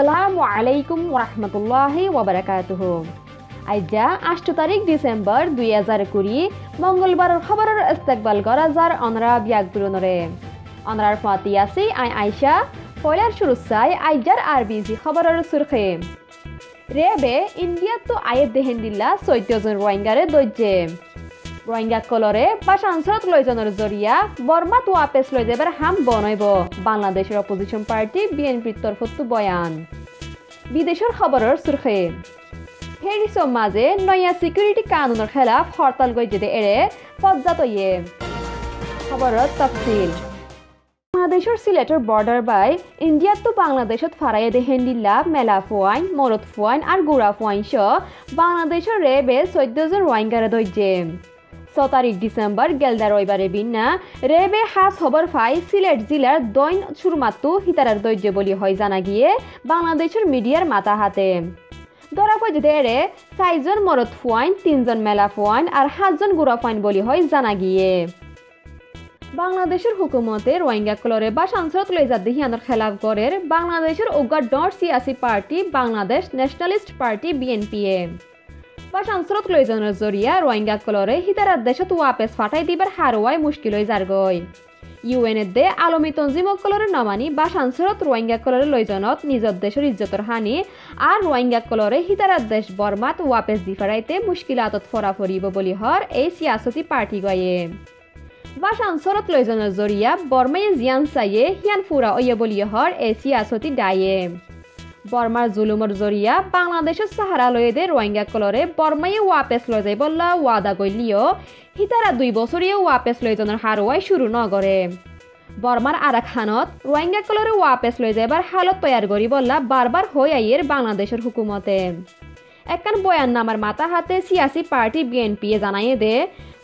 আসসালামু আলাইকুম ওরহমতুল্লাহি ওবরাকাতুহু আইজা আষ্ট তারিখ ডিসেম্বর দুই হাজার কুড়ি মঙ্গলবার খবরের ইস্তেকবাল করা যার অনরা বিয়াক বিরুনরে। অনরার ফাতি আছি আই আইসা পয়লার শুরু চাই আইজার আর বিজি খবরের সুরখে। রেবে ইন্ডিয়াত তো আয়ে দেহেন্দিল্লা চৈত্যজন রোহিঙ্গারে দৈর্যে রোহিঙ্গা কলরে বা সাংসদ লয়জনের জরিয়া বর্মাত ওয়াপেস লই যাবার হাম বনইব বাংলাদেশের অপোজিশন পার্টি বিএনপির তরফত বয়ান। বিদেশের খবরের সুরখে ফেরিসর মাঝে নয়া সিকিউরিটি কানুনের খেলাফ হরতাল গই যেতে এড়ে পর্যাত ইয়ে তফসিল। বাংলাদেশের সিলেটের বর্ডার বাই ইন্ডিয়াত তো বাংলাদেশত ফারাইয়ে দেহেন্দিল্লা মেলা ফুয়াইন মরত ফুয়াইন আর গুড়া ফুয়াইন সহ বাংলাদেশের রেবে চৈধ্যজন রোহিঙ্গারে দৈর্যে ছ তারিখ ডিসেম্বর গেলদা রবিবারে বিন্না রেবে হাস খবর ফাই সিলেট জিলার দৈন সুরমাত্তু হিতারার দৈর্য বলি হয় জানা গিয়ে বাংলাদেশের মিডিয়ার মাথা হাতে। ধরা পড়ে এড়ে চারজন মরত ফুয়াইন, তিনজন মেলা ফুয়াইন আর সাতজন গুড়া ফুয়াইন বলি হয় জানা গিয়ে। বাংলাদেশের হুকুমতে রোহিঙ্গা কলরে বা সাংসদ লইজাদ দিহিয়ানোর খেলাফ গড়ের বাংলাদেশের উগ্র ডট সিয়াসি পার্টি, বাংলাদেশ ন্যাশনালিস্ট পার্টি, বিএনপিএ। জরিয়া রোহিঙ্গা কলরে হিতারার দেশত ওয়াপেস ফাটাই দিবার হারোয়াই মুশকিল হয়ে যারগই ইউএনএর দে আলমী তঞ্জিমক কলরে নমানি বা সাংসদ রোহিঙ্গা কলরে লইজনত নিজের দেশের ইজ্জতর হানি আর রোহিঙ্গা কলরে হিতারার দেশ বর্মাত ওয়াপেস দি ফেরাইতে মুশকিলাতত ফরা ফরিব বলি হর এই সিয়াসতি পার্টি গয়ে বা সাংসদত লইজনের জরিয়া বর্মায়ে জিয়ান চাইয়ে হিয়ান ফুরা ওয়ে বলি হর এই সিয়াসতি ডায়ে বর্মার জুলুমর জরিয়া বাংলাদেশের সাহারা লয়েদে রোহিঙ্গা কলরে বর্মায়ে ওয়াপেস লয় যাই বললা ওয়াদা গইলিও হিতারা দুই বছরীয় ওয়াপেস লয়জনের হারোয়াই শুরু নগরে। বর্মার আরা খানত রোহিঙ্গা কলরে ওয়াপেস লই যাইবার হালত তৈয়ার করি বললা বারবার হই আইয়ের বাংলাদেশের হুকুমতে। একখান বয়ান নামার মাথা হাতে সিয়াসি পার্টি বিএনপি জানাইয়ে দে।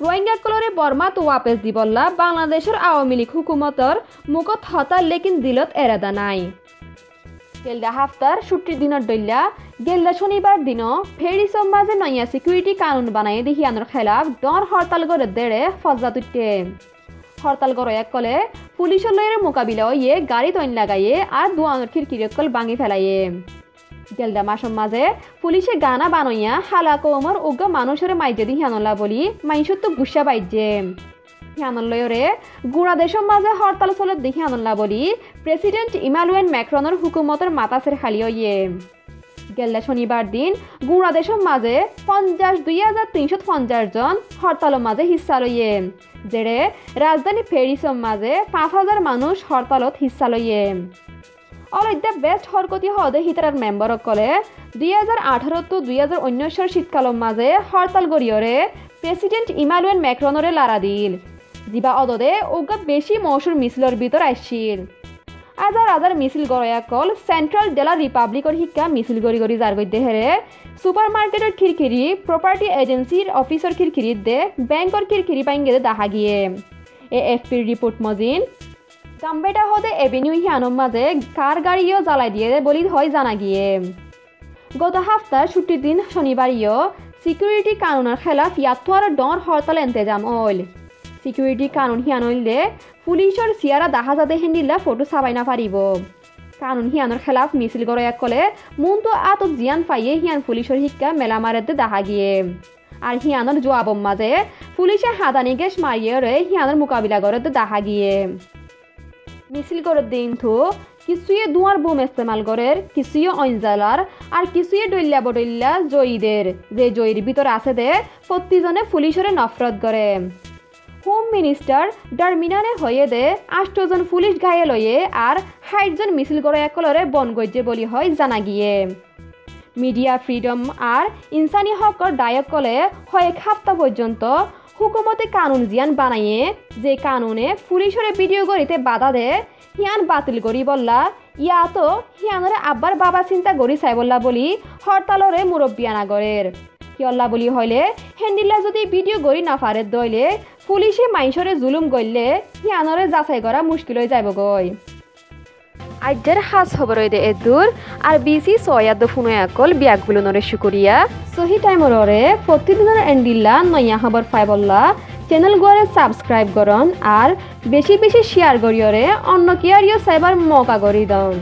রোহিঙ্গা কলরে বর্মা তো ওয়াপেস দি বললা বাংলাদেশের আওয়ামী লীগ হুকুমতর মুখত হতা লেকিন দিলত এরাদা নাই। গেলদা হাফতার ছুটির দিনের দৈল্যা। গেলদা শনিবার দিন ফেরি সম্বাজে নয়া সিকিউরিটি কানুন বানাই দেখি আনোর খেলাফ ডর হরতাল করে দেড়ে ফজা তুটে হরতাল এক কলে পুলিশের লয়ের মোকাবিলা ইয়ে গাড়ি তৈন লাগাইয়ে আর দোয়ানোর খিড়কির কল ভাঙি ফেলাইয়ে। গেলদা মাসম মাঝে পুলিশে গানা বানইয়া হালা কোমর উগ্র মানুষের মাইজে দি হিয়ানলা বলি মাইসুর গুসা বাইজে হিয়ানলয়রে গুড়া দেশের মাঝে হরতাল চলত দেখি আনল্লা বলি। প্রেসিডেন্ট ইমানুয়েল ম্যাক্রনের হুকুমতের মাতাসের ইয়ে। গেল্লা শনিবার দিন গুড়া দেশের মাঝে পঞ্চাশ দুই হাজার তিনশো পঞ্চাশ জন হরতালের মাঝে লইয়ে রাজধানী প্যারিসের মাঝে পাঁচ হাজার মানুষ হরতালত হিস্সা লইয়ে অল অলদ্যা বেস্ট হরকতি হদে হিতারার মেম্বারসকলে দুই হাজার আঠারো তো দুই হাজার উনিশর শীতকালের মাঝে হরতাল গড়িয়রে প্রেসিডেন্ট ইমানুয়েল ম্যাক্রনরে লারা দিল। যিবা অদদে ওগা বেশি মৌসুর মিছিলৰ ভিতর আসছিল। আজার আজার মিছিল গড়য়াকল সেন্ট্রাল ডেলা রিপাব্লিকর শিক্ষা মিছিল গড়ি গড়ি যার গদ্যে হেরে সুপার মার্কেটের খিরখিরি প্রপার্টি এজেন্সির অফিসর খিরখিরিত দে ব্যাংকর খিরখিরি বাইঙ্গে দেখা গিয়ে। এ এফ পির রিপোর্ট মজিন, গাম্বেটা হদে এভিনিউ হিয়ানোর মাঝে কার গাড়িও জ্বালাই দিয়ে বলি হয় জানা গিয়ে। গত সপ্তাহ ছুটির দিন শনিবার ইয় সিকিউরিটি কানুনের খেলাফ ইয়াতো আর ডর হরতাল এন্তেজাম ওইল সিকিউরিটি কানুন হিয়ান হইলে পুলিশের সিয়ারা দেখা যাতে হেন্দিল্লা ফটো চাবাই না পারিব কানুন হিয়ানোর খেলাফ মিছিল এক কলে মন তো আত জিয়ান পাইয়ে হিয়ান পুলিশের শিক্ষা মেলা মারেতে দাহা গিয়ে। আর হিয়ানোর জোয়াবম মাঝে পুলিশে হাদানি গেস মারিয়ে রে হিয়ানোর মোকাবিলা করে দাহা গিয়ে। মিছিল করে দিন থু কিছুয়ে দুয়ার বোম ইস্তেমাল করের কিছুয়ে অঞ্জালার আর কিছুয়ে ডইল্লা বডইল্লা জয়ীদের। যে জয়ীর ভিতর আছে দে প্রতিজনে পুলিশরে নফরত করে হোম মিনিস্টার ডারমিনারে হয়ে দে আষ্টজন পুলিশ গায়ে লয়ে আর ষাটজন মিছিল করে একলরে বন গজ্যে বলি হয় জানা গিয়ে। মিডিয়া ফ্রিডম আর ইনসানি হকর দায়কলে হয় সপ্তাহ পর্যন্ত হুকুমতে কানুন জিয়ান বানাইয়ে, যে কানুনে পুলিশরে ভিডিও করিতে বাধা দে, হিয়ান বাতিল করি বললা। ইয়াতো হিয়ানরে আব্বার বাবা চিন্তা করি চাই বললা বলি, হরতালরে মুরব্বিয়ানা গরের কিয়ল্লা বলি হইলে হেন্দিল্লা যদি ভিডিও গড়ি না পারে দইলে, পুলিশে মাইসরে জুলুম গইলে, হিয়ানরে যাচাই করা মুশকিল হয়ে যাব গই। আজ্যের হাস খবর দে এদুর, আর বিসি সয়াদ ফুনো একল বিয়াক বুলনরে শুকুরিয়া। সহি টাইমরে প্রতিদিনের এন্ডিল্লা নয়া খবর ফাইবল্লা চ্যানেল গুয়ারে সাবস্ক্রাইব করন আর বেশি বেশি শেয়ার করিয়রে অন্য কেয়ারিও সাইবার মকা করি দন।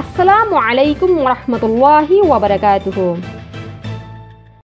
আসসালামু আলাইকুম রহমতুল্লাহি ওবরাকাতুহু